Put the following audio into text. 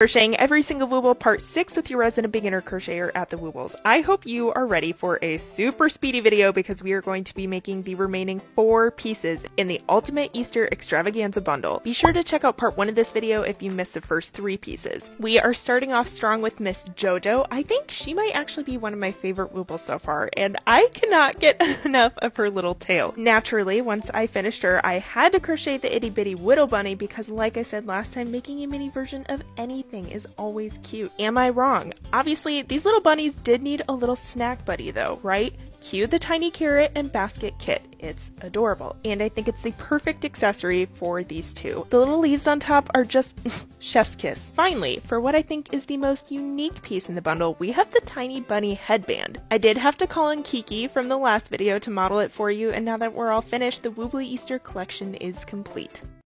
Crocheting every single Wooble part 6 with your resident beginner crocheter at the Woobles. I hope you are ready for a super speedy video because we are going to be making the remaining 4 pieces in the Ultimate Easter Extravaganza bundle. Be sure to check out part 1 of this video if you missed the first 3 pieces. We are starting off strong with Miss Jojo. I think she might actually be one of my favorite Woobles so far and I cannot get enough of her little tail. Naturally, once I finished her, I had to crochet the itty bitty Widow Bunny because like I said last time, making a mini version of anything anything is always cute. Am I wrong? Obviously, these little bunnies did need a little snack buddy though, right? Cue the tiny carrot and basket kit. It's adorable. And I think it's the perfect accessory for these two. The little leaves on top are just chef's kiss. Finally, for what I think is the most unique piece in the bundle, we have the tiny bunny headband. I did have to call in Kiki from the last video to model it for you, and now that we're all finished, the Woobly Easter collection is complete.